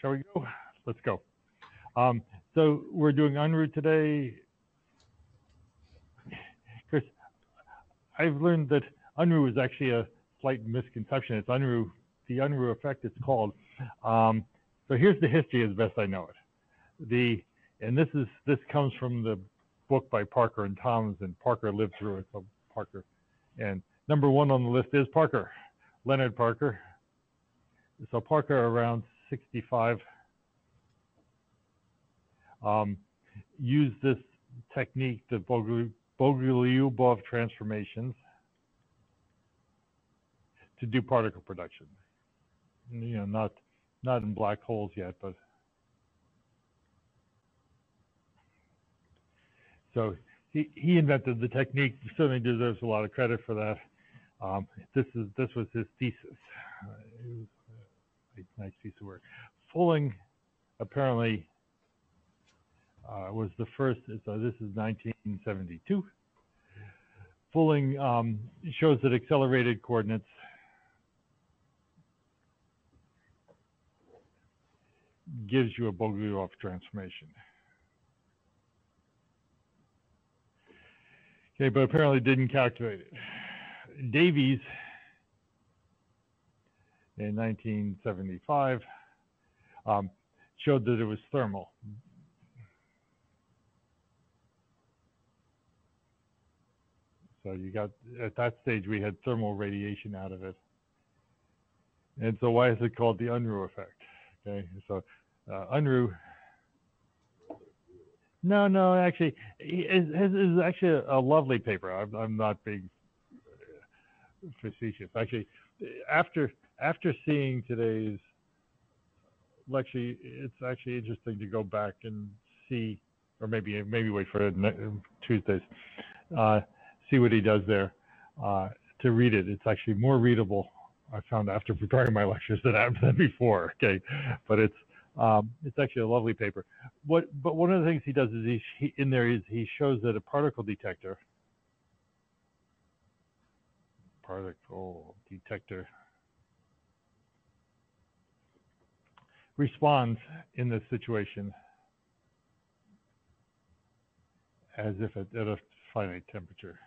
shall we go? Let's go. Um, so we're doing Unruh today. Chris, I've learned that Unruh is actually a slight misconception. It's Unruh, the Unruh effect it's called. Um, so here's the history as best I know it. The and this is this comes from the book by Parker and Toms, and Parker lived through it. So Parker, and number one on the list is Parker, Leonard Parker. So Parker around 65 um, used this technique, the Bogoliubov transformations, to do particle production. You know, not not in black holes yet, but so he, he invented the technique. Certainly deserves a lot of credit for that. Um, this is this was his thesis. A nice piece of work. Fulling apparently uh, was the first. So this is 1972. Fulling um, shows that accelerated coordinates gives you a Bogoliubov transformation. Okay, but apparently didn't calculate it. Davies in 1975 um, showed that it was thermal. So you got, at that stage, we had thermal radiation out of it. And so why is it called the Unruh effect? Okay, so uh, Unruh. No, no, actually, his, is actually a, lovely paper. I'm, I'm not being facetious. Actually, after after seeing today's lecture, it's actually interesting to go back and see, or maybe maybe wait for Tuesdays, uh, see what he does there. Uh, to read it, it's actually more readable. I found after preparing my lectures than, than before. Okay, but it's um, it's actually a lovely paper. What, but one of the things he does is he, he, in there is he shows that a particle detector, particle detector, responds in this situation as if at, at a finite temperature.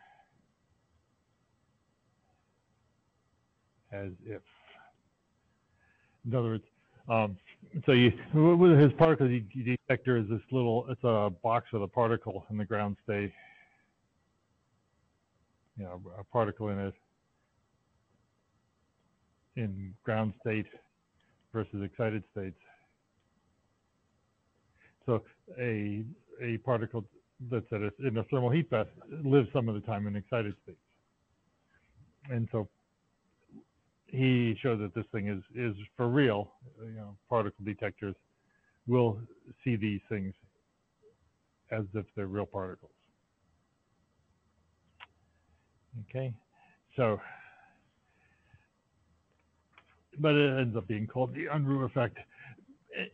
As if. In other words, um, so you, with his particle detector is this little, it's a box with a particle in the ground state, you know, a particle in it in ground state versus excited states. So a a particle that's at a, in a thermal heat bath lives some of the time in excited states. And so he showed that this thing is is for real. You know, particle detectors will see these things as if they're real particles. Okay, so but it ends up being called the Unruh effect.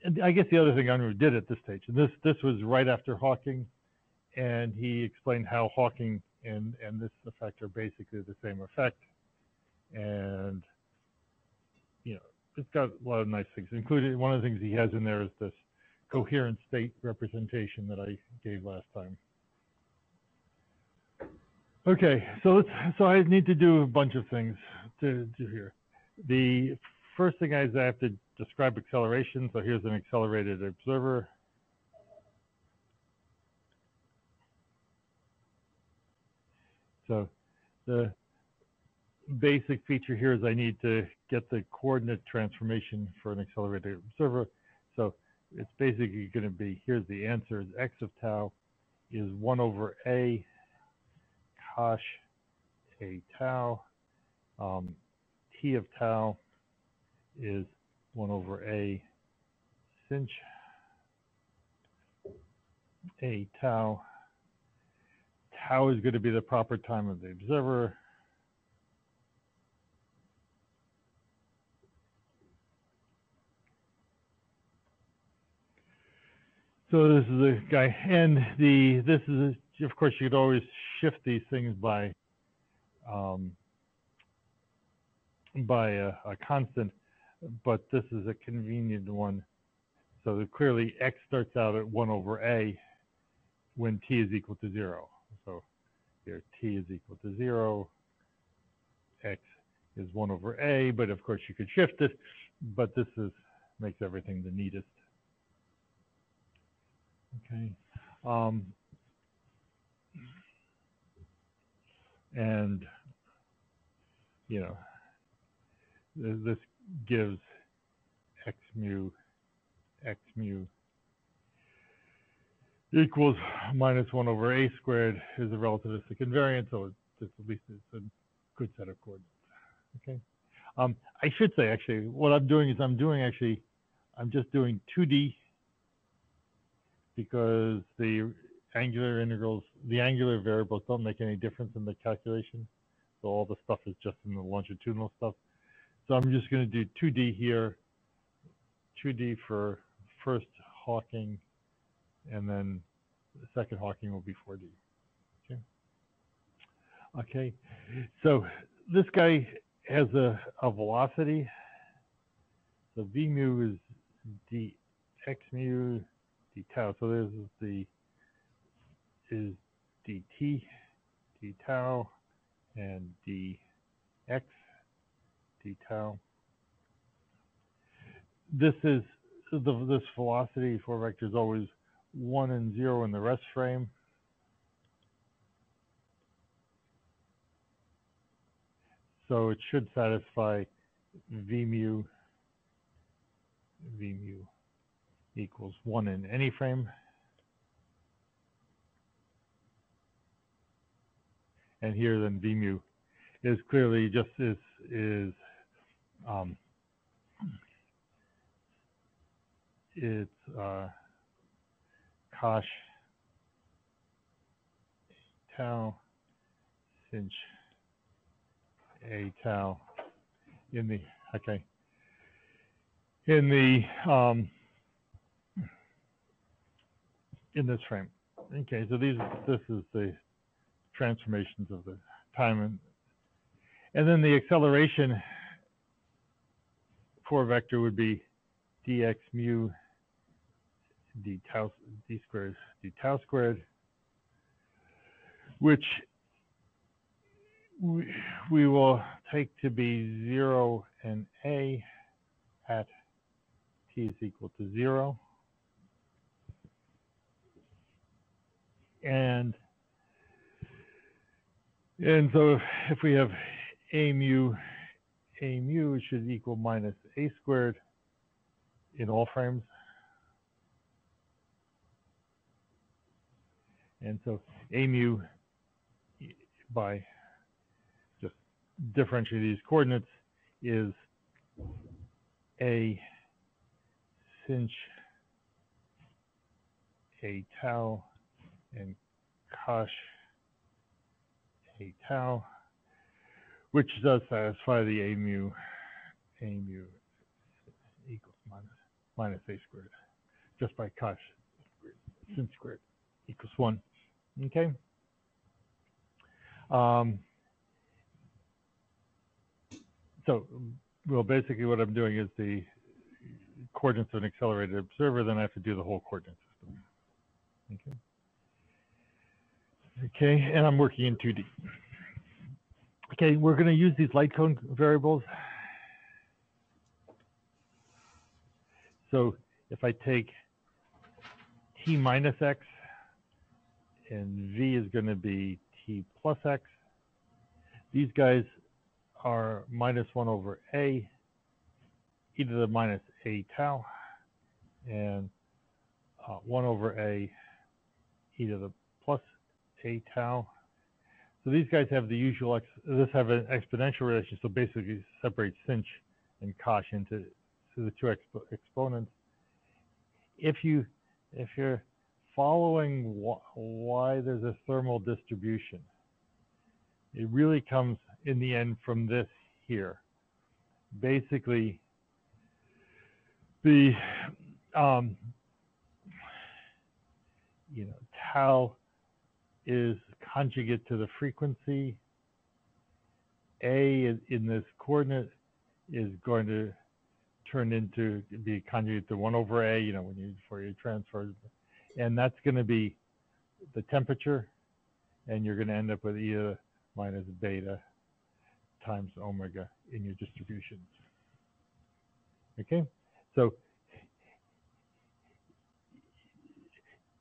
And I guess the other thing Unruh did at this stage, and this this was right after Hawking, and he explained how Hawking and and this effect are basically the same effect, and you know, it's got a lot of nice things. Including one of the things he has in there is this coherent state representation that I gave last time. Okay, so let's, so I need to do a bunch of things to do here. The first thing is I have to describe acceleration. So here's an accelerated observer. So the basic feature here is I need to get the coordinate transformation for an accelerated observer. So it's basically going to be, here's the answer, is x of tau is 1 over a cosh a tau. Um, t of tau is 1 over a sinh a tau. Tau is going to be the proper time of the observer. So this is a guy, and the this is a, of course you could always shift these things by um, by a, a, constant, but this is a convenient one So clearly x starts out at 1 over a when t is equal to 0. So here t is equal to 0, x is 1 over a, but of course you could shift it, but this is makes everything the neatest. Okay. Um, and, you know, this gives x mu, x mu equals minus 1 over a squared is a relativistic invariant, so it's, at least it's a good set of coordinates. Okay. Um, I should say, actually, what I'm doing is I'm doing actually, I'm just doing 2D because the angular integrals, the angular variables don't make any difference in the calculation. So all the stuff is just in the longitudinal stuff. So I'm just going to do 2D here, 2D for first Hawking, and then the second Hawking will be 4D. Okay. Okay. So this guy has a, a velocity. So V mu is d x mu d tau. So this is the is dt d tau and dx d tau. This is the this velocity four-vector is always one and zero in the rest frame. So it should satisfy v mu v mu equals 1 in any frame. And here then v mu is clearly just is, is um, it's uh, cosh tau sinh a tau in the okay in the um, in this frame. Okay, so these this is the transformations of the time and and then the acceleration four-vector would be dx mu d tau d squared d tau squared, which we, we will take to be zero and a at t is equal to zero. And and so if, we have a mu, a mu should equal minus a squared in all frames. And so a mu by just differentiating these coordinates is a sinh a tau and cosh a tau, which does satisfy the a mu, a mu minus a squared, just by cosh sin squared equals 1. Okay? Um, so, well, basically what I'm doing is the coordinates of an accelerated observer, then I have to do the whole coordinate system. Okay. Okay, and I'm working in 2D. Okay, we're going to use these light cone variables. So if I take t minus x, and v is going to be t plus x, these guys are minus 1 over a, e to the minus a tau, and uh, 1 over a e to the plus a tau. So these guys have the usual, this have an exponential relation, so basically separate sinh and cosh into the two expo exponents. If you, if you're following wh why there's a thermal distribution, it really comes in the end from this here. Basically, the um, you know tau is conjugate to the frequency. A in this coordinate is going to turn into be conjugate to one over a, you know, when you for your transfer, and that's going to be the temperature, and you're going to end up with eta minus beta times omega in your distributions. Okay, so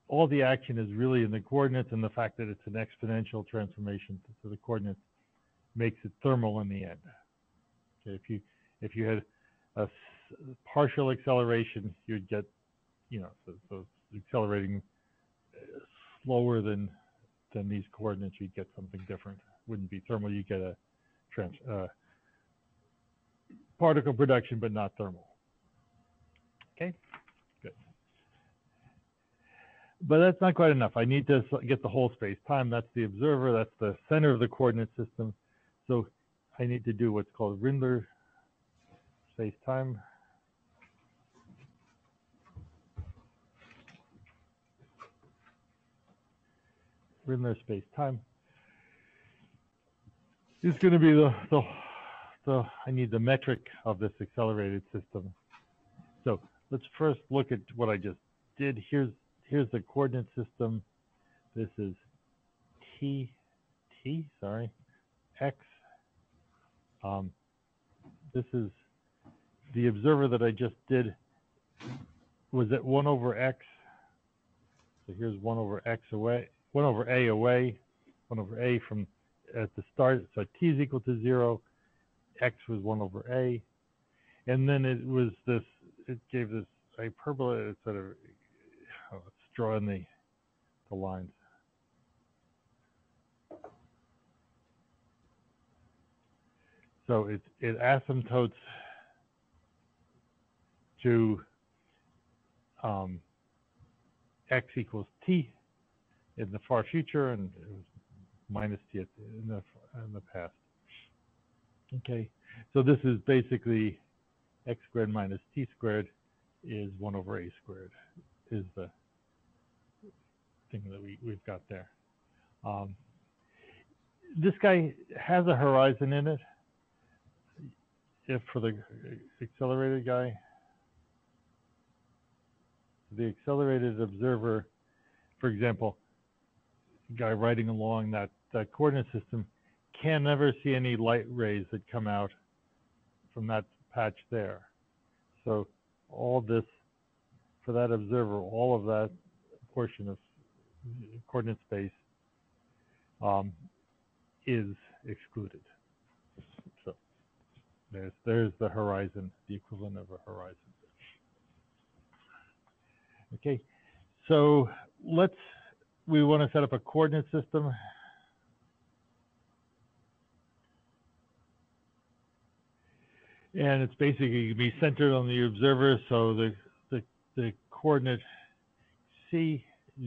all the action is really in the coordinates, and the fact that it's an exponential transformation to the coordinates makes it thermal in the end. Okay, if you if you had a partial acceleration, you'd get, you know, so, so accelerating uh, slower than than these coordinates, you'd get something different. Wouldn't be thermal, you get a trans, uh, particle production, but not thermal. Okay, good. But that's not quite enough. I need to get the whole space time. That's the observer. That's the center of the coordinate system. So I need to do what's called Rindler space-time. Rindler space-time is going to be the, the, the, I need the metric of this accelerated system. So let's first look at what I just did. Here's, here's the coordinate system. This is T, T, sorry, X. Um, this is the observer that I just did was at 1 over x. So here's 1 over x away, 1 over a away, 1 over a from at the start. So t is equal to 0. x was 1 over a. And then it was this, it gave this hyperbola, it sort of, oh, let's draw in the, the lines. So it, it asymptotes to um, x equals t in the far future, and it was minus t in the in the past. Okay, so this is basically x squared minus t squared is 1 over a squared is the thing that we, we've got there. Um, this guy has a horizon in it. If for the accelerated guy, the accelerated observer, for example, guy riding along that, that coordinate system can never see any light rays that come out from that patch there. So all this, for that observer, all of that portion of coordinate space um, is excluded. So there's, there's the horizon, the equivalent of a horizon. Okay, so let's, we want to set up a coordinate system. And it's basically gonna be centered on the observer. So the, the, the coordinate C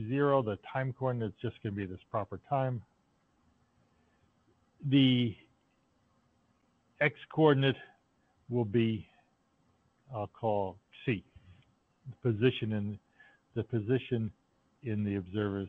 zero, the time coordinate is just going to be this proper time. The X coordinate will be, I'll call C, the position in the position in the observer's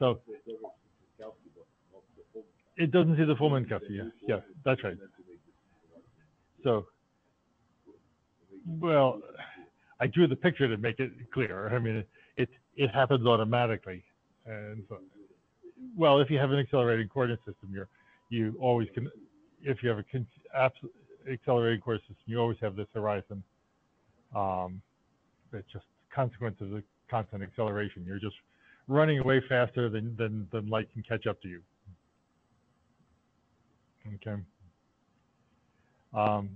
So it doesn't see the full Minkowski. Yeah, yeah, that's right. So, well, I drew the picture to make it clear. I mean, it it, it happens automatically, and so, well, if you have an accelerated coordinate system, you're you always can. If you have a accelerated coordinate system, you always have this horizon. Um, it's just consequence of the constant acceleration. You're just running away faster than, than, than light can catch up to you. Okay. Um,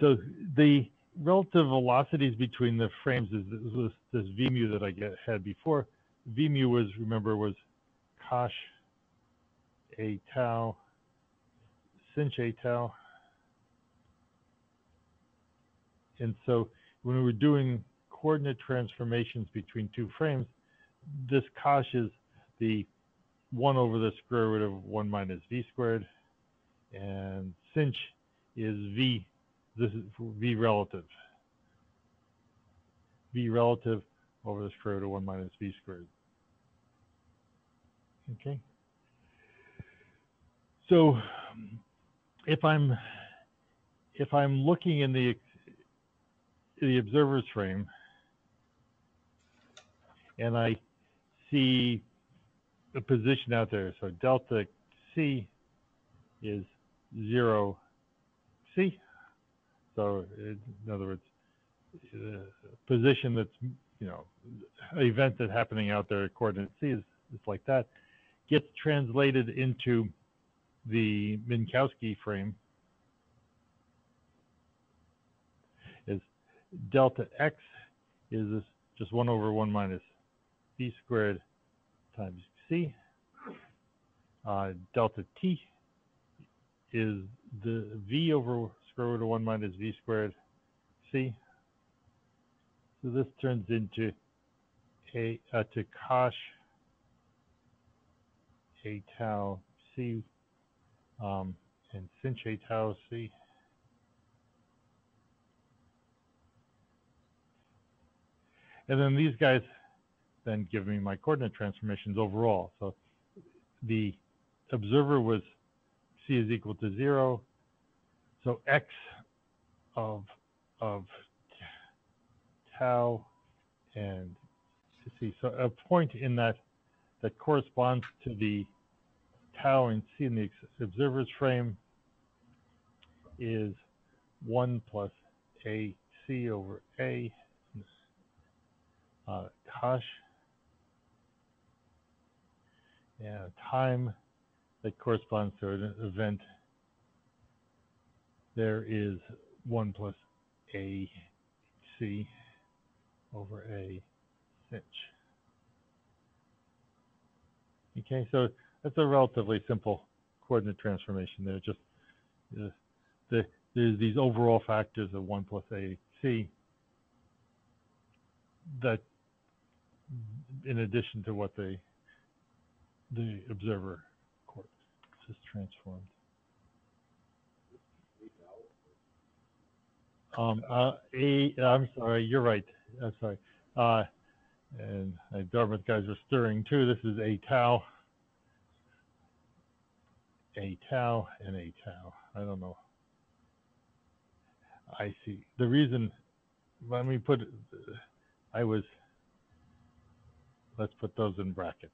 so the relative velocities between the frames is this, this v mu that I get, had before. V mu was, remember, was cosh a tau, sinh a tau and so when we were doing coordinate transformations between two frames, this cosh is the 1 over the square root of 1 minus v squared, and sinh is v, this is v relative. v relative over the square root of 1 minus v squared. Okay. So if I'm if I'm looking in the the observer's frame and I see a position out there, so delta c is zero c. So in other words, the position that's you know event that's happening out there, coordinate c is, is like that, gets translated into the Minkowski frame is delta x is just 1 over 1 minus b squared times c. Uh, delta t is the v over square root of 1 minus v squared c. So this turns into a uh, to cosh a tau c um, and sinh a tau c. And then these guys then give me my coordinate transformations overall. So the observer was c is equal to zero. So x of of tau and c. so a point in that that corresponds to the tau and c in the observer's frame is 1 plus a c over a uh, and time that corresponds to an event there is 1 plus a c over a sinh. Okay, so that's a relatively simple coordinate transformation there. Just uh, the, there's these overall factors of 1 plus a c that in addition to what the the observer court is transformed. Um, uh, a, I'm sorry, you're right. I'm sorry. Uh, and uh, Dartmouth guys are stirring too. This is a tau, a tau, and a tau. I don't know. I see. The reason, let me put, I was, let's put those in brackets,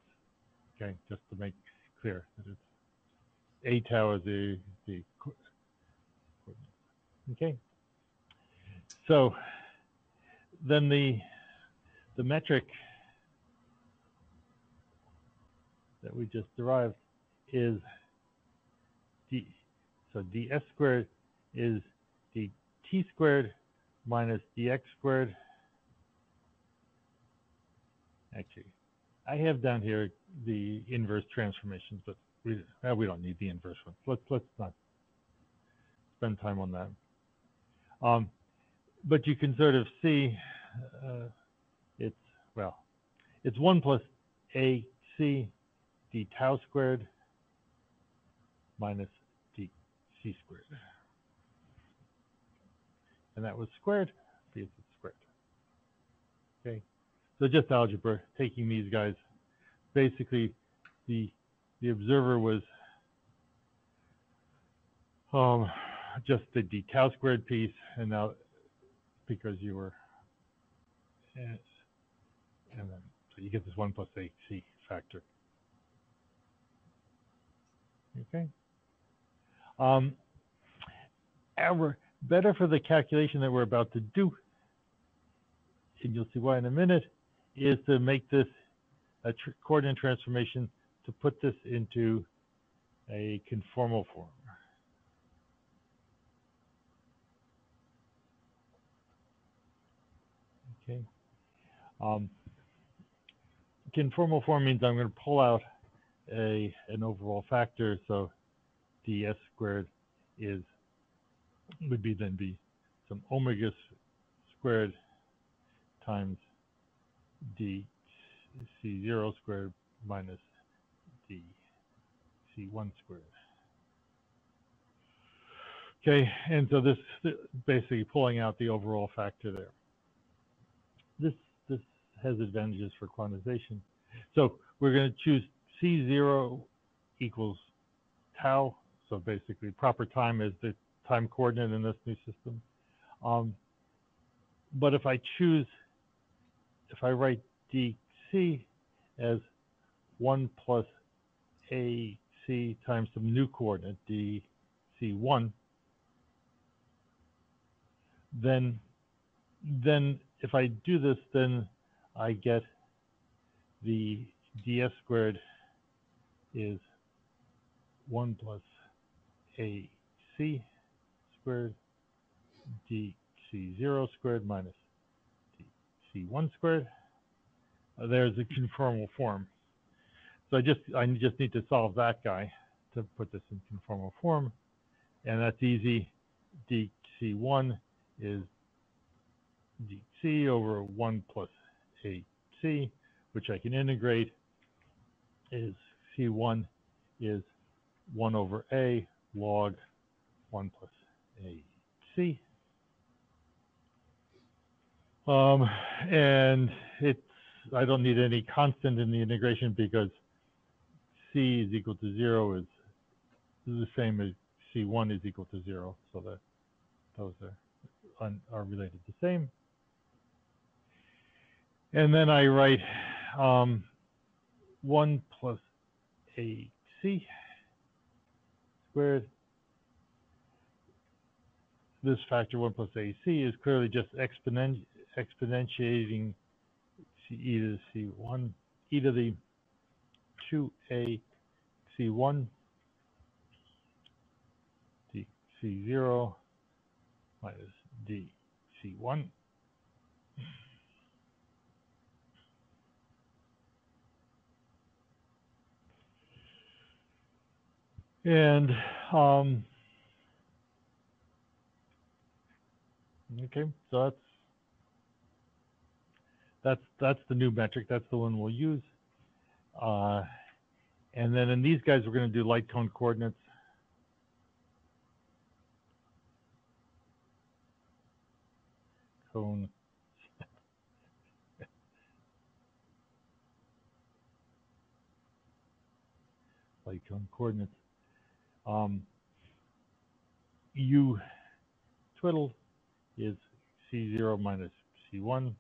okay, just to make clear that it's a tau is the, the, okay. So then the the metric that we just derived is d so ds squared is dt squared minus dx squared actually I have down here the inverse transformations but we uh, we don't need the inverse ones let's let's not spend time on that um, but you can sort of see uh, it's, well, it's 1 plus a c d tau squared minus d c squared. And that was squared because it's squared. Okay, so just algebra, taking these guys. Basically, the the observer was um, just the d tau squared piece, and now because you were, and, then so you get this 1 plus a c factor. Okay. Um, our, better for the calculation that we're about to do, and you'll see why in a minute, is to make this a tr coordinate transformation to put this into a conformal form. Okay. Um, conformal form means I'm going to pull out a an overall factor, so ds squared is would be then be some omega squared times d c0 squared minus d c1 squared. Okay, and so this basically pulling out the overall factor there. This this has advantages for quantization. So we're going to choose C0 equals tau. So basically proper time is the time coordinate in this new system. Um, but if I choose, if I write dc as 1 plus ac times some new coordinate, dc1, then then if I do this, then I get the ds squared is 1 plus ac squared dc0 squared minus dc1 squared. There's a conformal form. So I just I just need to solve that guy to put this in conformal form, and that's easy. dc1 is dc over 1 plus ac, which I can integrate, is c1 is 1 over a log 1 plus ac. Um, and it's, I don't need any constant in the integration because c is equal to 0 is the same as c1 is equal to 0. So that those are are related the same. And then I write um, 1 plus AC squared. This factor 1 plus AC is clearly just exponent, exponentiating e to the C1, e to the 2A C1 d C0 minus DC1. And um, okay, so that's that's that's the new metric. That's the one we'll use. Uh, and then in these guys, we're going to do light cone coordinates. cone. light cone coordinates. Um, U twiddle is C0 minus C1.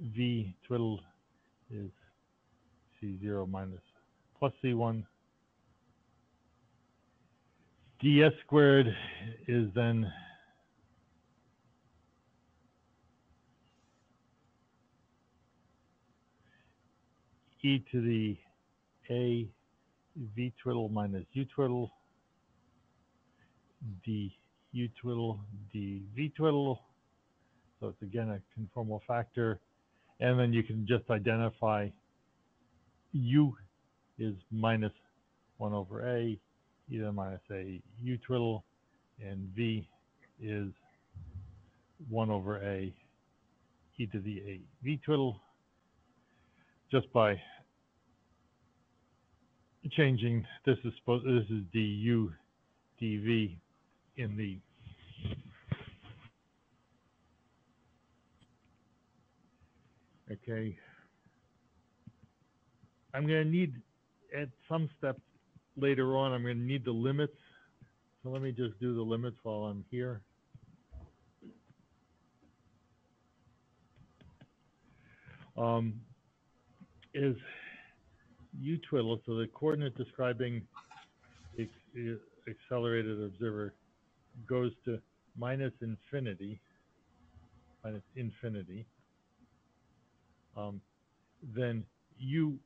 V twiddle is C0 minus plus C1. ds squared is then e to the a v twiddle minus u twiddle d u twiddle d v twiddle. So it's again a conformal factor. And then you can just identify u is minus 1 over a, e to the minus a u twiddle, and v is 1 over a e to the a v twiddle just by changing this is supposed this is du dv in the okay. I'm going to need at some step later on I'm going to need the limits. So let me just do the limits while I'm here. Um, is u twiddle, so the coordinate describing accelerated observer goes to minus infinity, minus infinity, um, then u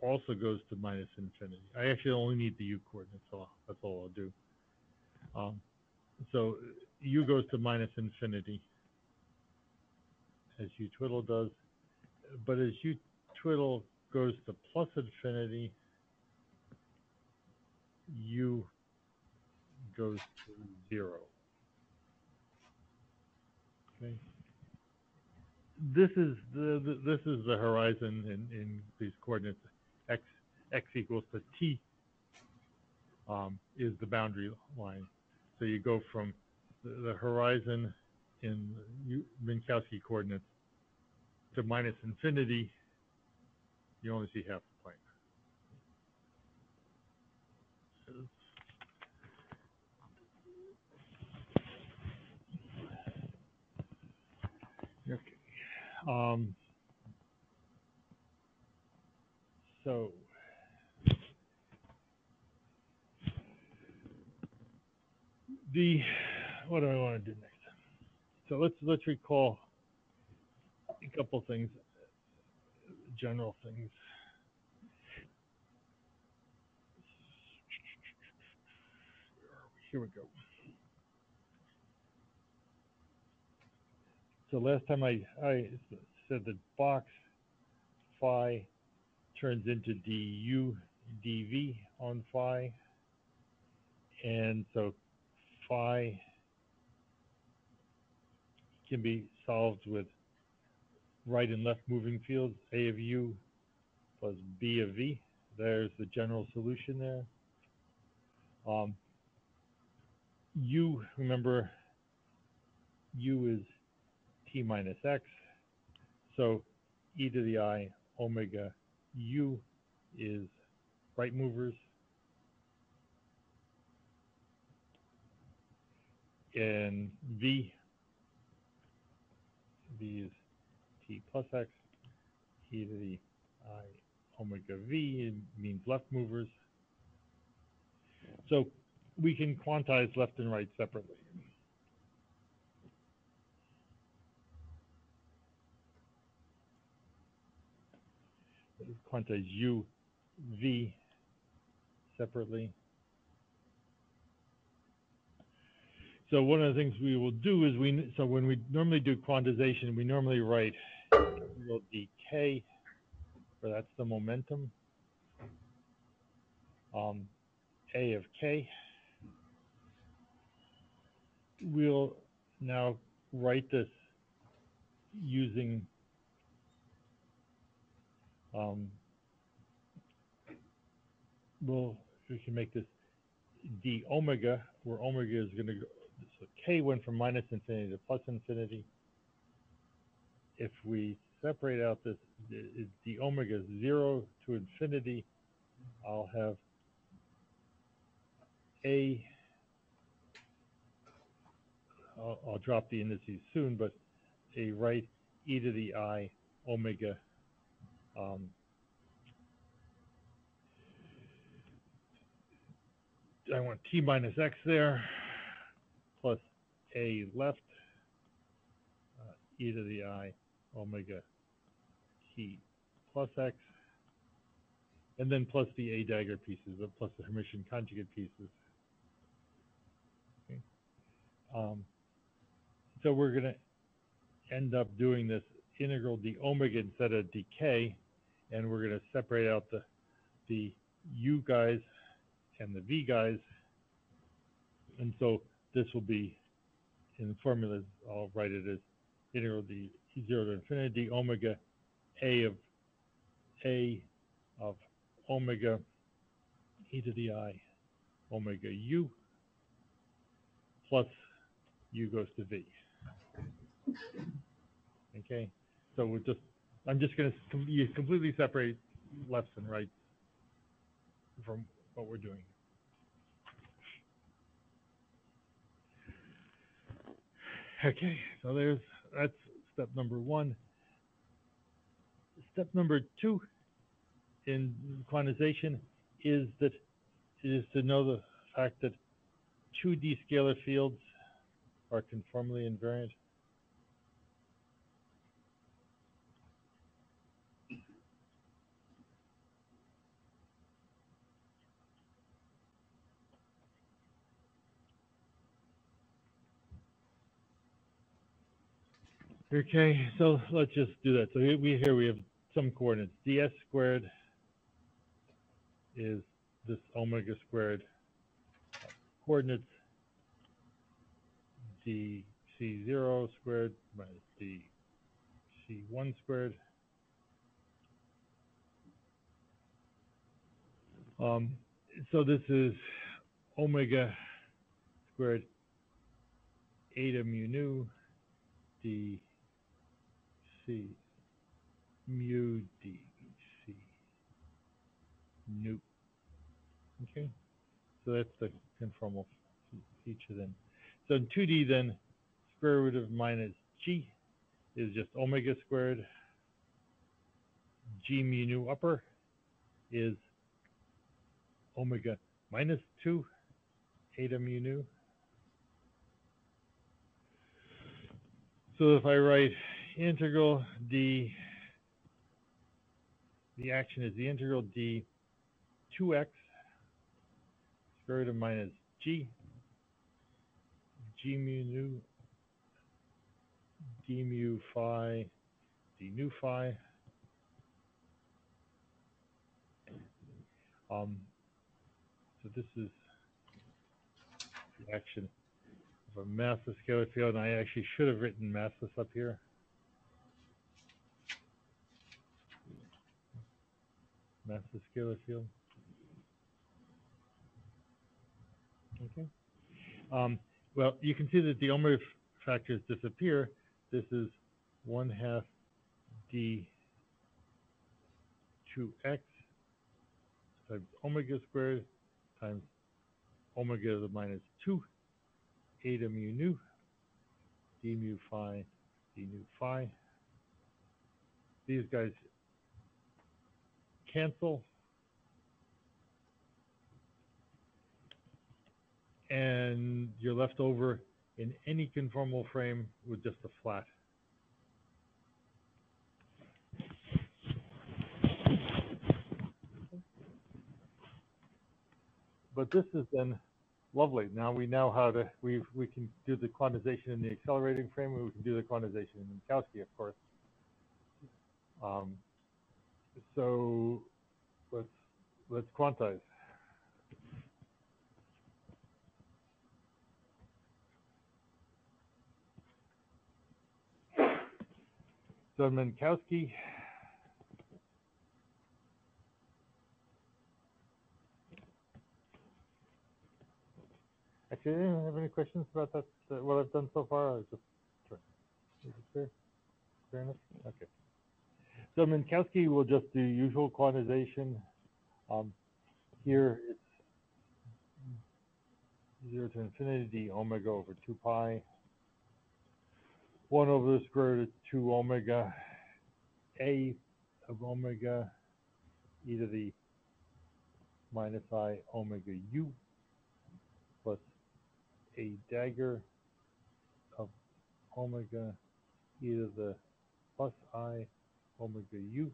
also goes to minus infinity. I actually only need the u coordinate, so that's all I'll do. Um, so u goes to minus infinity, as u twiddle does, but as u twiddle goes to plus infinity, u goes to zero. Okay. This is the, this is the horizon in, in these coordinates. X x equals to t um, is the boundary line. So you go from the, the horizon in Minkowski coordinates to minus infinity. You only see half the plane. Okay. Um, so the what do I want to do next? So let's let's recall a couple things, general things. Here we go. So last time I, I said that box phi turns into du dv on phi. And so phi can be solved with right and left moving fields, A of u plus B of v. There's the general solution there. Um, u, remember, u is t minus x. So e to the i omega u is right movers. And v, v is t plus x. e to the i omega v means left movers. So we can quantize left and right separately. Quantize u, v separately. So one of the things we will do is we, so when we normally do quantization, we normally write dk, where that's the momentum, um, a of k. We'll now write this using um, we'll, we can make this d omega, where omega is going to go, so k went from minus infinity to plus infinity. If we separate out this, d omega 0 to infinity, I'll have a, I'll, I'll drop the indices soon, but a right e to the i omega um, I want t minus x there, plus a left, uh, e to the i omega t plus x, and then plus the a dagger pieces, uh, plus the Hermitian conjugate pieces. Okay. Um, so we're going to end up doing this integral d omega instead of dk, and we're going to separate out the the u guys and the v guys. And so this will be in the formulas, I'll write it as integral d 0 to infinity omega a of a of omega e to the i omega u plus u goes to v. Okay, so we're just I'm just going to completely separate lefts and rights from what we're doing. Okay, so there's that's step number one. Step number two in quantization is that is to know the fact that two d scalar fields are conformally invariant. Okay, so let's just do that. So here we here we have some coordinates. ds squared is this omega squared coordinates. dc dc0 squared minus dc1 squared. Um, so this is omega squared eta mu nu dc mu dc nu. Okay, so that's the conformal feature then. So in 2D then, square root of minus g is just omega squared. g mu nu upper is omega minus 2 eta mu nu. So if I write integral d, the action is the integral d 2x square root of minus g, g mu nu, d mu phi, d nu phi. Um, so this is the action of a massless scalar field, and I actually should have written massless up here. Massless scalar field. Okay. Um, well, you can see that the omega factors disappear. This is 1 half d 2x times omega squared times omega to the minus 2 eta mu nu d mu phi d nu phi. These guys cancel. And you're left over in any conformal frame with just a flat. But this is then lovely. Now we know how to, we, we can do the quantization in the accelerating frame, and we can do the quantization in Minkowski, of course. Um, so let's, let's quantize. So Minkowski Actually, I don't have any questions about that, uh, what I've done so far. I was just trying. Is it? Clear enough? Okay. So Minkowski will just do usual quantization. Um, here it's 0 to infinity d omega over 2 pi. 1 over the square root of 2 omega a of omega e to the minus i omega u plus a dagger of omega e to the plus i omega u.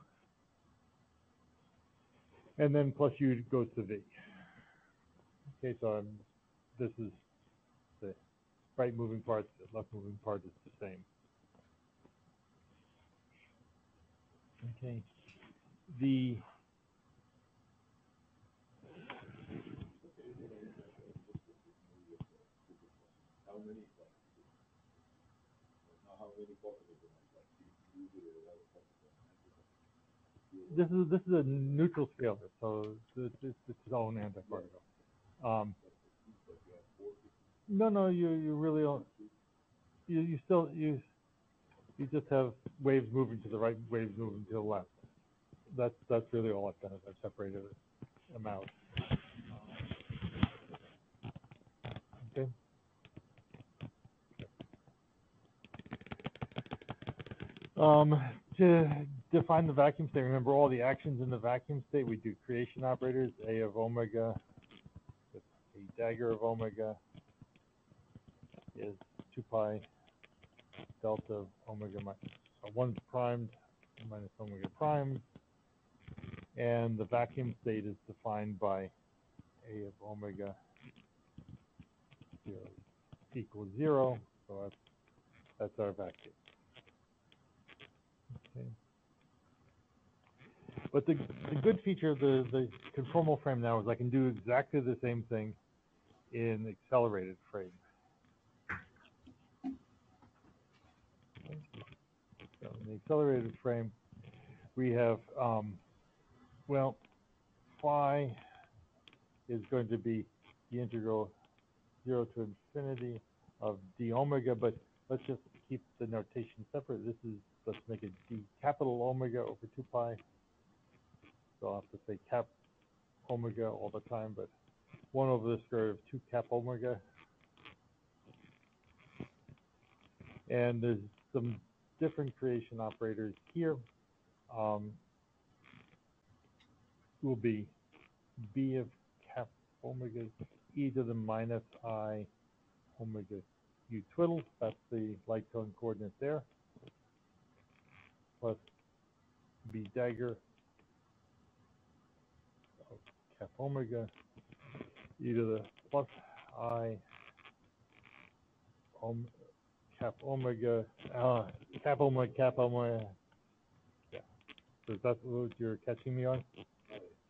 And then plus u goes to v. Okay, so I'm, this is the right moving part, the left moving part is the same. Okay, the this is this is a neutral scalar, so it's, it's, it's own antiparticle. Um, no, no, you you really don't. You you still you you just have waves moving to the right, waves moving to the left. That's that's really all I've done. Is I've separated them out. Okay. Um, to define the vacuum state, remember all the actions in the vacuum state. We do creation operators, A of omega, a dagger of omega is 2 pi delta of omega minus uh, 1 primed minus omega primed. And the vacuum state is defined by A of omega 0 equals 0. So that's, that's our vacuum. Okay. But the, the good feature of the, the conformal frame now is I can do exactly the same thing in accelerated frame. In the accelerated frame, we have, um, well, phi is going to be the integral 0 to infinity of d omega, but let's just keep the notation separate. This is, let's make it d capital omega over 2 pi. So I'll have to say cap omega all the time, but 1 over the square root of 2 cap omega. And there's some different creation operators here. Um, will be b of cap omega e to the minus i omega u twiddle. That's the light cone coordinate there. Plus b dagger cap omega e to the plus i om, cap omega uh, cap omega cap omega. Yeah. So that what you're catching me on?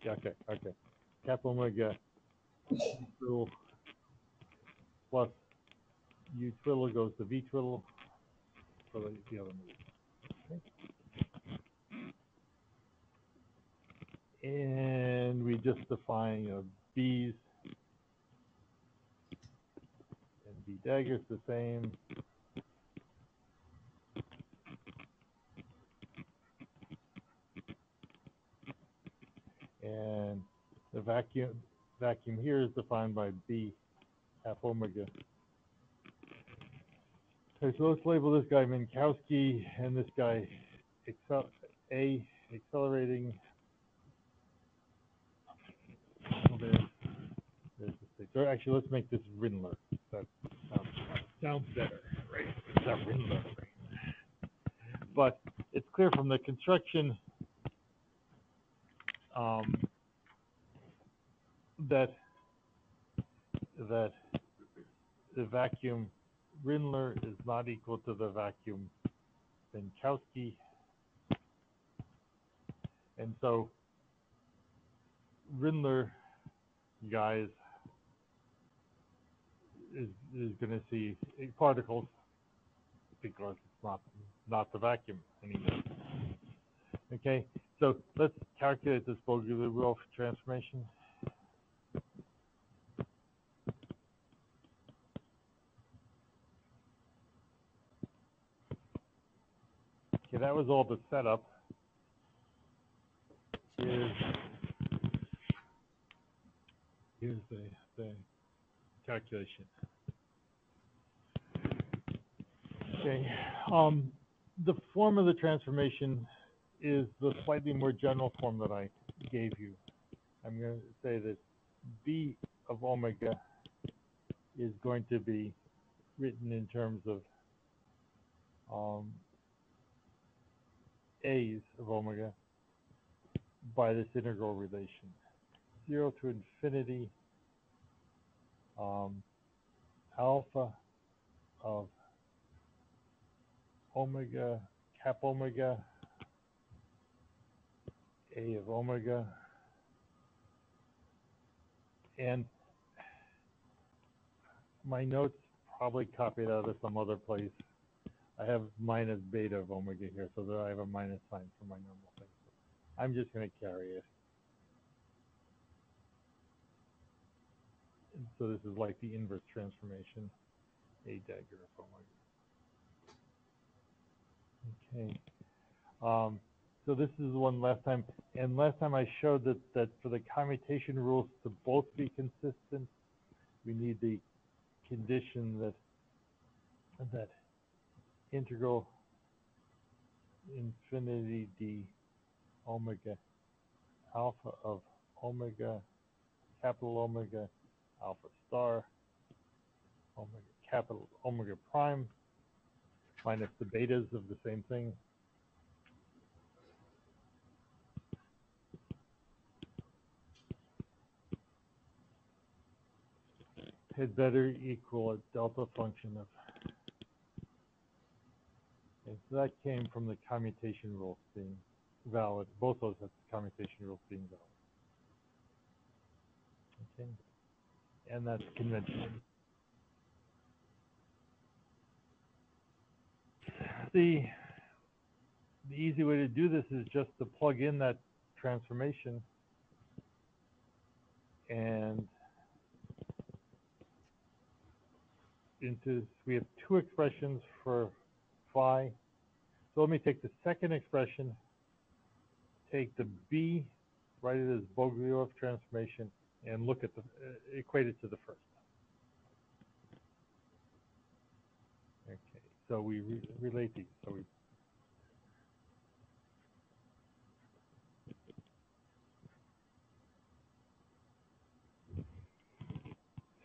Yeah, okay, okay. Cap omega twiddle plus u twiddle goes to v twiddle. So the, the other move. Okay. And we just define you know, b's and b daggers the same. And the vacuum vacuum here is defined by b half omega. Okay, so let's label this guy Minkowski and this guy A accelerating. Oh, there's, the state. Or actually, let's make this Rindler. That sounds, sounds better, right? It's not Rindler. But it's clear from the construction um, that that the vacuum Rindler is not equal to the vacuum Minkowski. And so Rindler, guys, is, is going to see particles because it's not not the vacuum anymore. Okay, so let's calculate this Bogoliubov transformation. Okay, that was all the setup. Here's, here's the, the calculation. Okay, um, the form of the transformation is the slightly more general form that I gave you. I'm going to say that B of omega is going to be written in terms of um, A's of omega by this integral relation. 0 to infinity um, alpha of omega cap omega a of omega and my notes probably copied out of some other place. I have minus beta of omega here, so that I have a minus sign for my normal thing. So I'm just going to carry it. And so this is like the inverse transformation, a dagger of omega. Okay. Um, so this is the one last time, and last time I showed that, that for the commutation rules to both be consistent, we need the condition that that integral infinity d omega alpha of omega capital omega alpha star omega capital omega prime minus the betas of the same thing had better equal a delta function of and so that came from the commutation rules being valid. Both those have the commutation rules being valid. Okay. And that's convention. The the easy way to do this is just to plug in that transformation and into, we have two expressions for phi. So let me take the second expression, take the b, write it as Bogoliubov transformation, and look at the, uh, equate it to the first. Okay, so we re relate these. So we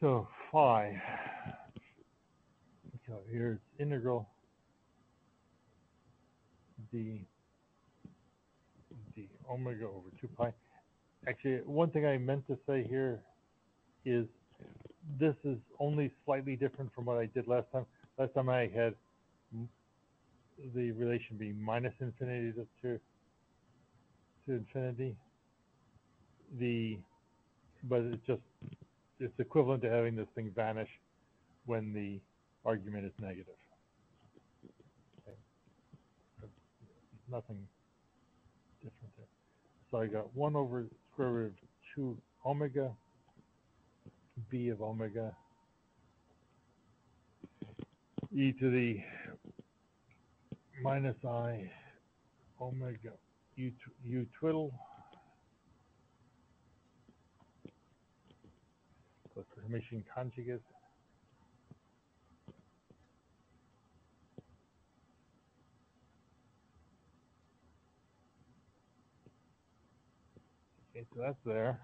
So phi. So here's integral d d omega over 2 pi. Actually, one thing I meant to say here is this is only slightly different from what I did last time. Last time I had the relation be minus infinity to, to, to infinity. The but it's just it's equivalent to having this thing vanish when the argument is negative. Okay. Nothing different there. So I got 1 over square root of 2 omega, b of omega, e to the minus i omega u, u twiddle plus the Hermitian conjugate. Okay, so that's there.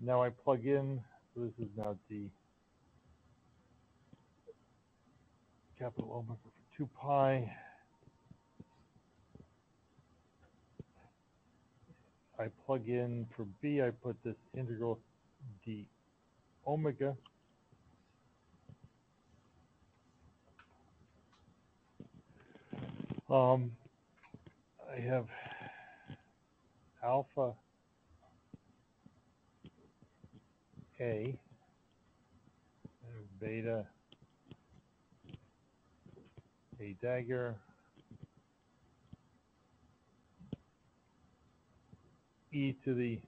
Now I plug in, so this is now the capital omega for 2 pi. I plug in for b, I put this integral d omega um, I have alpha A beta A dagger e to the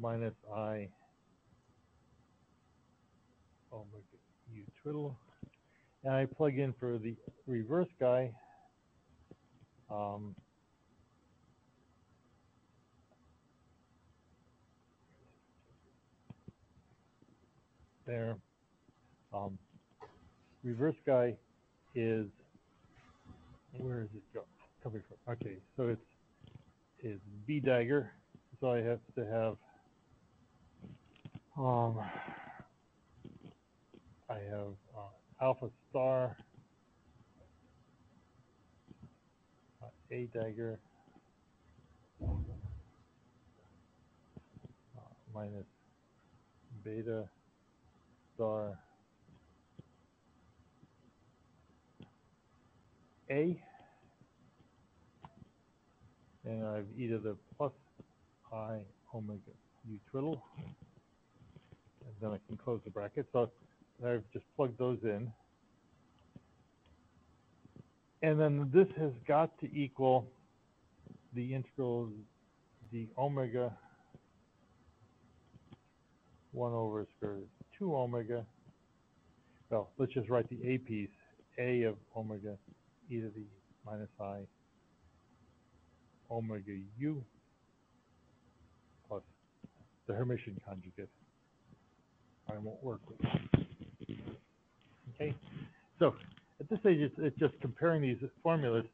minus i omega u twiddle. And I plug in for the reverse guy. Um, there. Um, reverse guy is where is it coming from? Okay, so it's is B dagger. So I have to have um, I have uh, alpha star, uh, A dagger, uh, minus beta star A, and I have e to the plus i omega u twiddle, and then I can close the bracket. So I've just plugged those in. And then this has got to equal the integral the omega 1 over square root 2 omega. Well, let's just write the a piece, a of omega e to the minus i omega u plus the Hermitian conjugate. I won't work with Okay, so at this stage, it's, it's just comparing these formulas.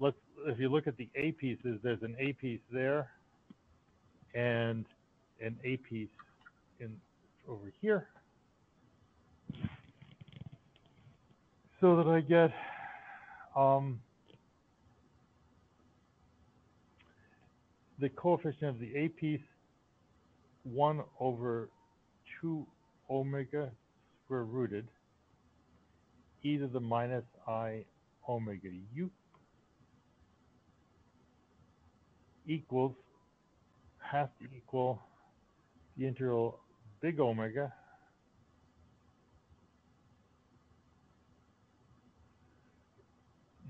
Let's, if you look at the A pieces, there's an A piece there and an A piece in over here. So that I get um, the coefficient of the A piece 1 over 2 omega square rooted e to the minus i omega u equals has to equal the integral big omega.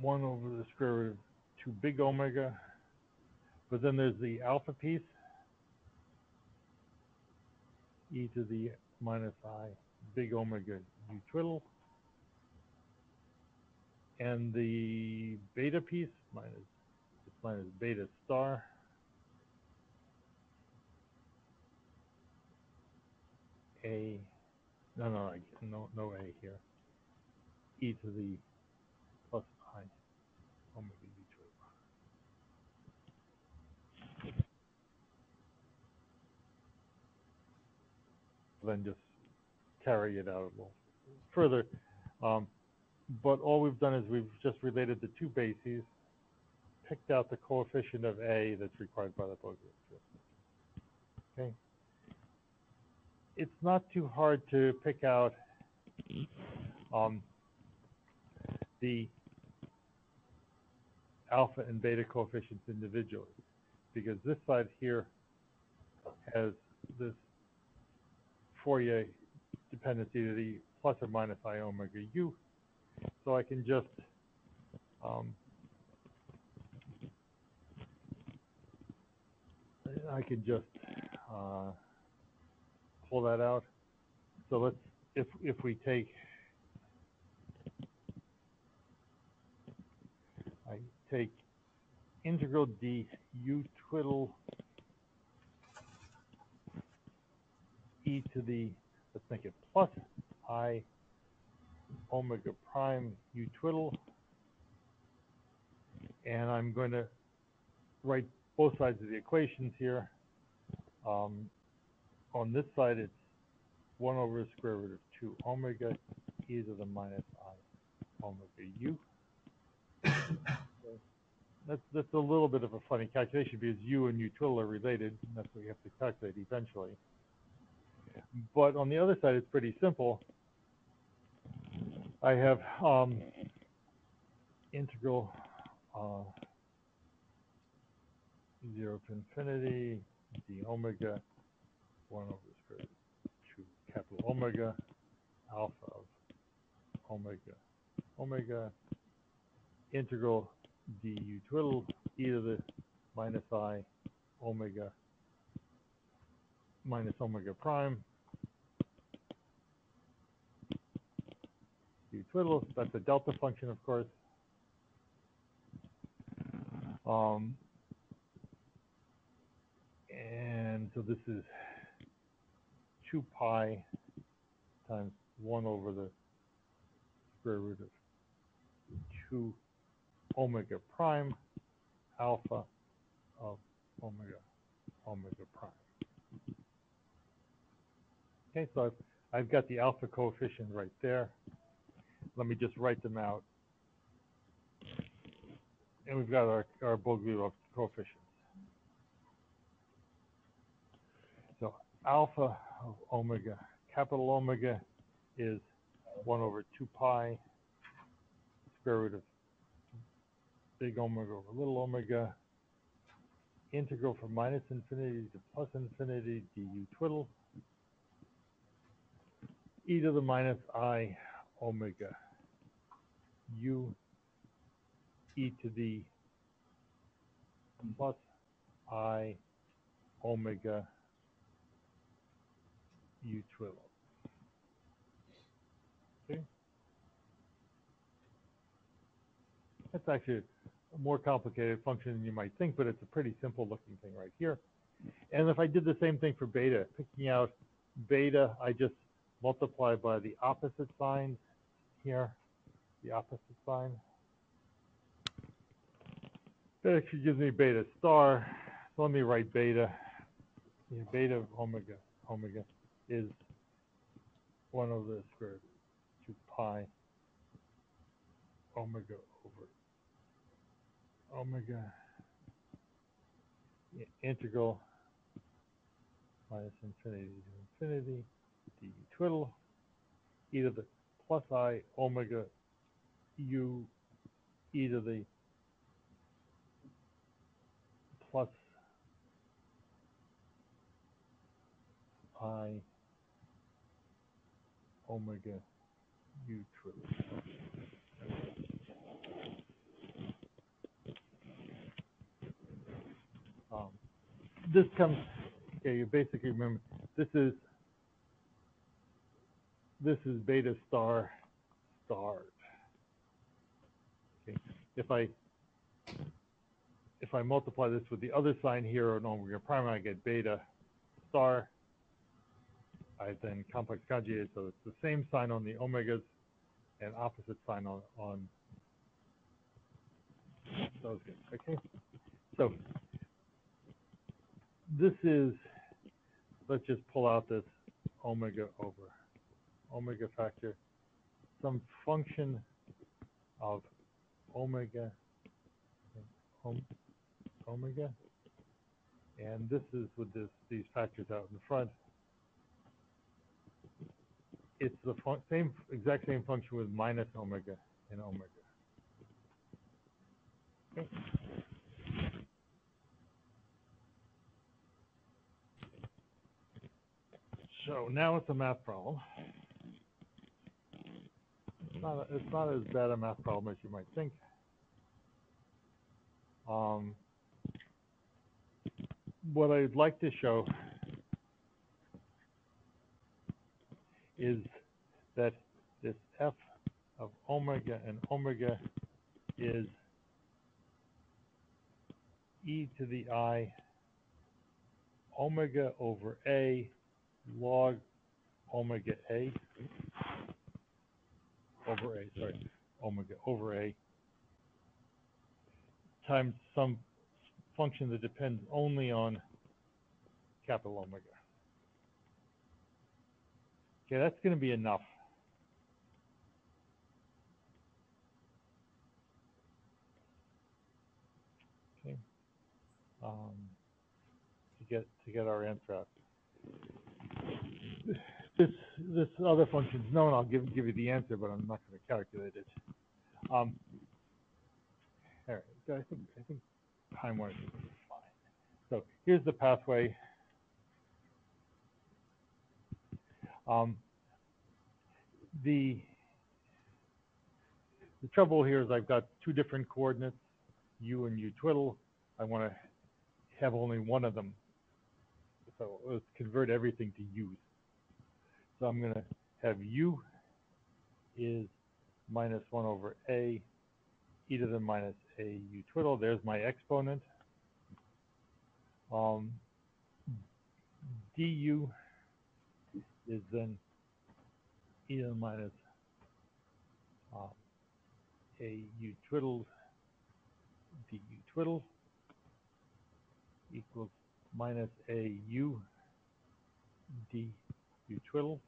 One over the square root of two big omega, but then there's the alpha piece, e to the minus i big omega u twiddle, and the beta piece minus minus beta star a no no no no a here e to the plus i omega u twiddle. Then just carry it out a little further. Um, but all we've done is we've just related the two bases, picked out the coefficient of A that's required by the adjustment. Okay. It's not too hard to pick out um, the alpha and beta coefficients individually because this side here has this Fourier dependency to the plus or minus i omega u. So I can just um, I can just uh, pull that out. So let's if if we take I take integral d u twiddle e to the let's make it plus i omega prime u twiddle. And I'm going to write both sides of the equations here. Um, on this side, it's 1 over the square root of 2 omega e to the minus i omega u. that's, that's a little bit of a funny calculation because u and u twiddle are related. And that's what we have to calculate eventually. But on the other side, it's pretty simple. I have um, integral uh, 0 to infinity d omega 1 over the square root to capital omega alpha of omega omega integral du twiddle e to the minus i omega minus omega prime u twiddle. That's a delta function, of course. Um, and so this is 2 pi times 1 over the square root of 2 omega prime alpha of omega omega prime. Okay, so I've, I've got the alpha coefficient right there. Let me just write them out. And we've got our, our Bogoliubov coefficients. So alpha of omega, capital omega is 1 over 2 pi square root of big omega over little omega, integral from minus infinity to plus infinity du twiddle, e to the minus i omega. U e to the plus i omega u twiddle. Okay. That's actually a more complicated function than you might think, but it's a pretty simple looking thing right here. And if I did the same thing for beta, picking out beta, I just multiply by the opposite sign here, the opposite sign. That actually gives me beta star. So let me write beta. Yeah, beta omega, omega is 1 over the square root 2 pi omega over omega integral minus infinity to infinity d twiddle e to the plus i omega u e to the plus i omega neutrons. Um, this comes, okay, you basically remember, this is, this is beta star starred. Okay, if I, if I multiply this with the other sign here on omega prime, I get beta star I then complex conjugate, so it's the same sign on the omegas and opposite sign on, on. Those guys, okay? So this is, let's just pull out this omega over. Omega factor, some function of omega, om, omega, and this is with this, these factors out in front. It's the same exact same function with minus omega and omega. Okay. So now it's a math problem. It's not, it's not as bad a math problem as you might think. Um, what I'd like to show is that this f of omega and omega is e to the i omega over a log omega a over a, sorry, omega over a times some function that depends only on capital omega. Okay, that's going to be enough. Okay, um, to get to get our answer out. This this other function is known. I'll give give you the answer, but I'm not going to calculate it. Um, all right, I think I think time wise is fine. So here's the pathway. Um, the the trouble here is I've got two different coordinates, u and u twiddle. I want to have only one of them. So let's convert everything to u's. So I'm going to have u is minus 1 over a e to the minus a u twiddle. There's my exponent. Um, du is then e to the minus uh, a u twiddle du twiddle equals minus a u du twiddle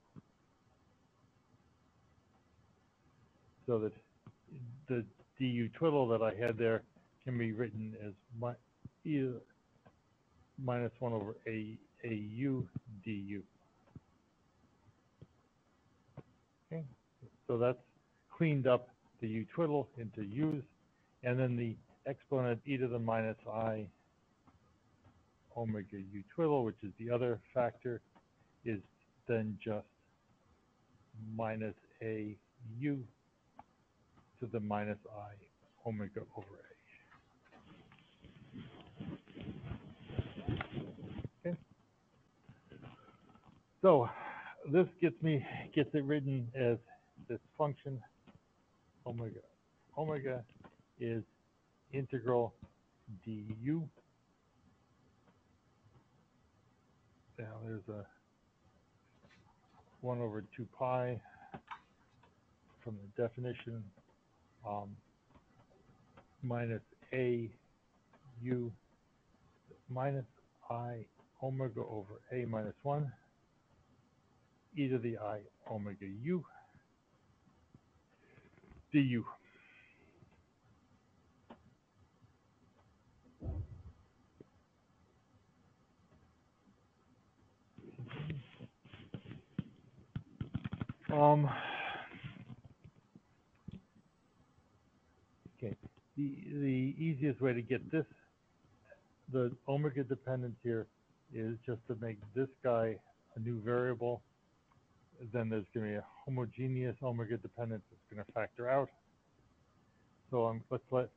so that the du twiddle that I had there can be written as mi e minus 1 over a, a u du. Okay, so that's cleaned up the u twiddle into u's, and then the exponent e to the minus i omega u twiddle, which is the other factor, is then just minus a u to the minus i omega over a. Okay. So this gets me gets it written as this function omega. Omega is integral du. Now there's a 1 over 2 pi from the definition um, minus a u minus i omega over a minus 1 e to the i omega u du. Um, okay, the, the easiest way to get this, the omega dependence here is just to make this guy a new variable. Then there's going to be a homogeneous omega dependence that's going to factor out. So um, let's let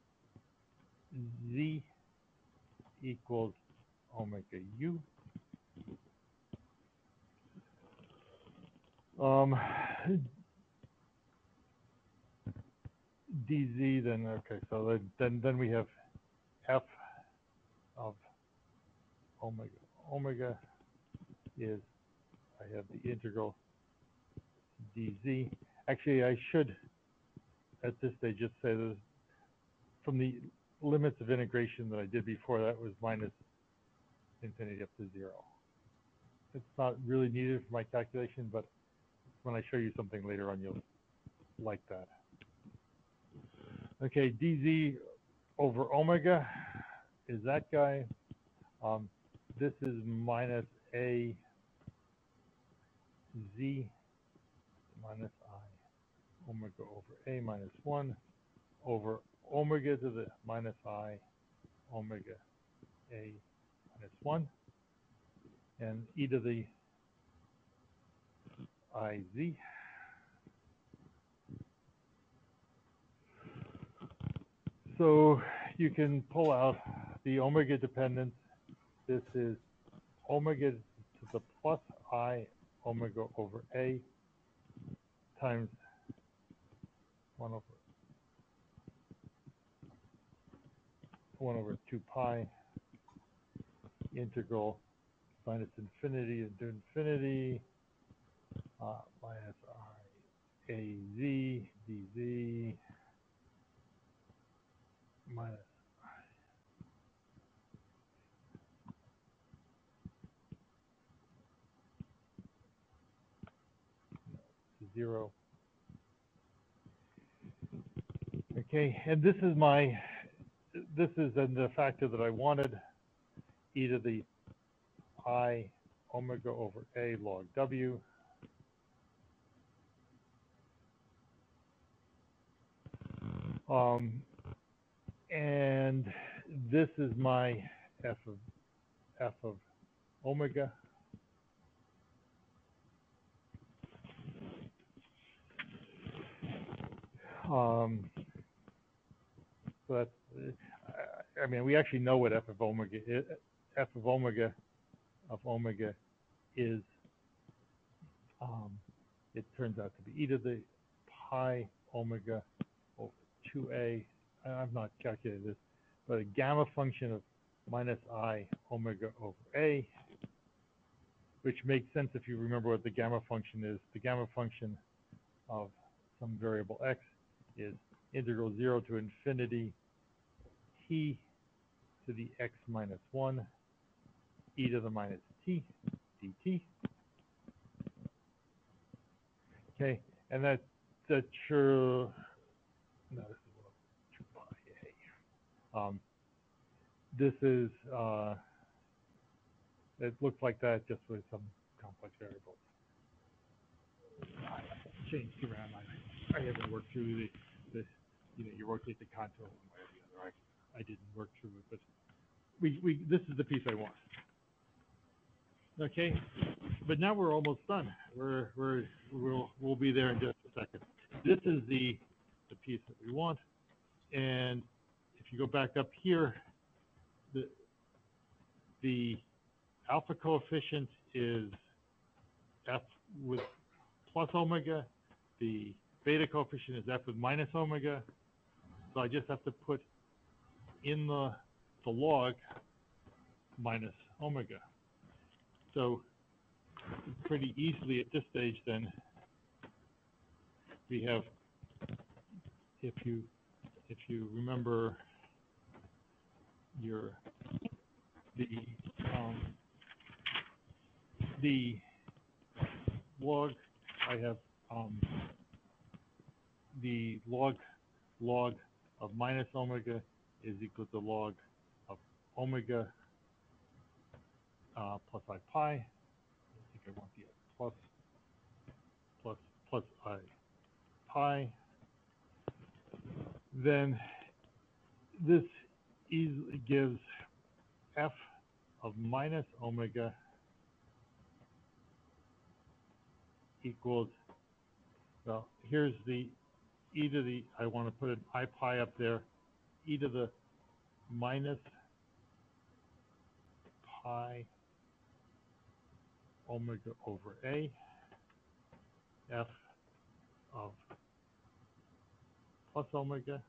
z equals omega u. Um, dz, then, okay, so then, then, then we have f of omega. Omega is, I have the integral dz. Actually, I should, at this stage, just say that from the limits of integration that I did before, that was minus infinity up to zero. It's not really needed for my calculation, but when I show you something later on, you'll like that. Okay, dz over omega is that guy. Um, this is minus a z minus i omega over a minus 1 over omega to the minus i omega a minus 1 and e to the iz. So you can pull out the omega dependence. This is omega to the plus i omega over a times 1 over 1 over 2 pi integral minus infinity into infinity uh, minus i a z dz minus zero. Okay, and this is my, this is the factor that I wanted, e to the i omega over a log w. Um, and this is my f of f of omega. Um, I- I mean, we actually know what f of omega is, f of omega of omega is. Um, it turns out to be e to the pi omega over 2a. I've not calculated this, but a gamma function of minus i omega over a, which makes sense if you remember what the gamma function is. The gamma function of some variable x is integral 0 to infinity t to the x minus 1 e to the minus t dt. Okay, and that that sure no, this is 2 pi a. Um, this is uh, it looks like that just with some complex variables. I changed around. I, I haven't worked through the you know you rotate the contour one way or the other. I, I didn't work through it, but we, we this is the piece I want. Okay, but now we're almost done. We're we're we'll we'll be there in just a second. This is the the piece that we want, and if you go back up here, the the alpha coefficient is f with plus omega. The beta coefficient is f with minus omega. So I just have to put in the the log minus omega. So pretty easily at this stage then we have if you if you remember your the um, the log I have um, the log log of minus omega is equal to log of omega uh, plus i pi. I think I want the plus plus plus i pi. Then this easily gives f of minus omega equals, well, here's the e to the, I want to put an i pi up there, e to the minus pi omega over A f of plus omega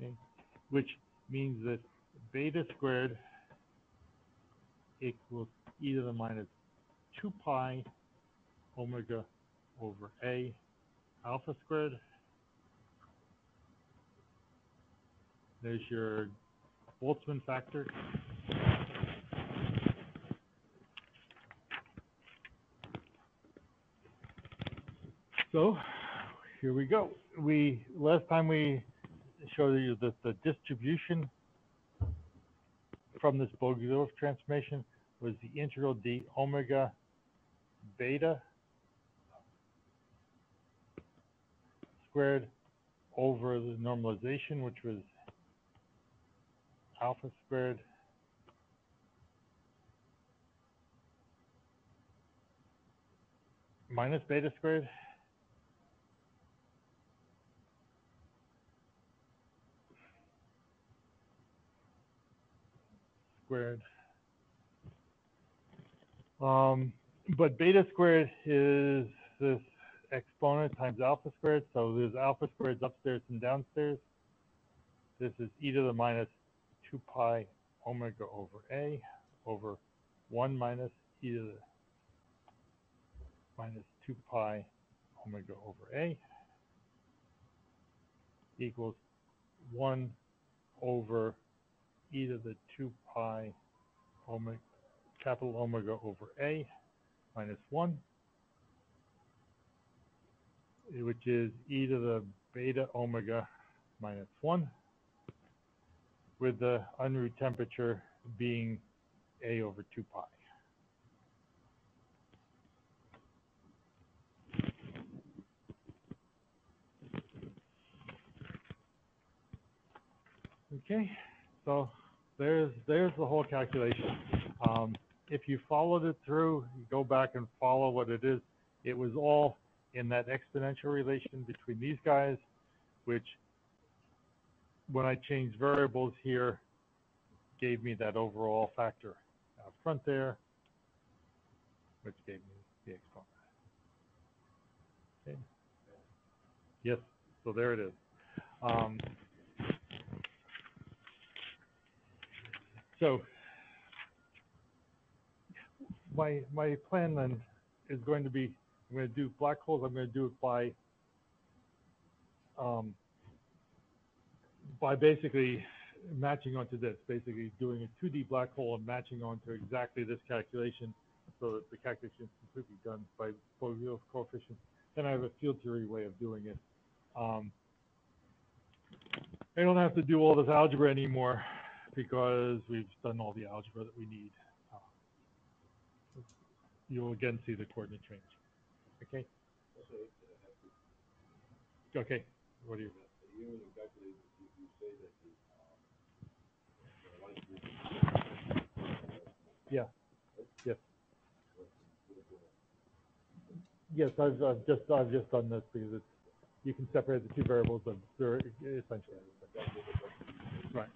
okay, which means that beta squared equals e to the minus 2 pi omega over A alpha squared. There's your Boltzmann factor. So here we go. We last time we showed you that the distribution from this Bogoliubov transformation was the integral d omega beta squared over the normalization, which was alpha squared minus beta squared. Squared. Um, but beta squared is this exponent times alpha squared. So there's alpha squareds upstairs and downstairs. This is e to the minus 2 pi omega over a over 1 minus e to the minus 2 pi omega over a equals 1 over e to the 2 pi omega capital omega over a minus 1 which is e to the beta omega minus 1 with the Unruh temperature being a over 2 pi. Okay, so there's there's the whole calculation. Um, if you followed it through, go back and follow what it is. It was all in that exponential relation between these guys, which when I changed variables here, gave me that overall factor out front there, which gave me the exponent. Okay. Yes, so there it is. Um, so my my plan then is going to be I'm going to do black holes. I'm going to do it by um, by basically matching onto this, basically doing a 2D black hole and matching onto exactly this calculation so that the calculation is completely done by Bogoliubov coefficients. Then I have a field theory way of doing it. Um, I don't have to do all this algebra anymore because we've done all the algebra that we need. Uh, you'll again see the coordinate change. Okay? Okay, what do you? Yeah, yes. Yes, I've, I've just, I've just done this because it's, you can separate the two variables of, they're essentially. Right.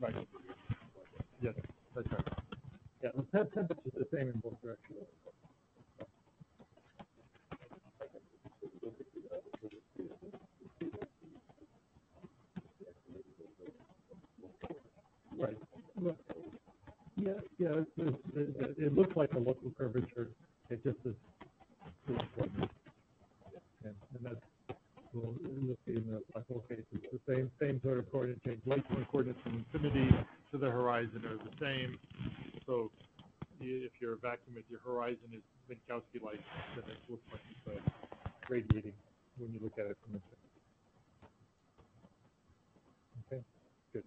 Right. Yes, that's right. Yeah, the temp- temperature is the same in both directions. Right. Look, Yeah, yeah, it's, it, it looks like a local curvature, it just is. And, and that's, well, in the, the case, it's the same, same sort of coordinate change, light-cone coordinates from infinity to the horizon are the same. So if your vacuum, if your horizon is Minkowski like, then it looks like it's uh, radiating when you look at it from infinity. Okay, good.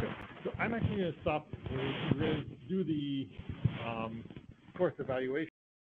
Good. So I'm actually gonna stop, we're gonna do the, um, course evaluation.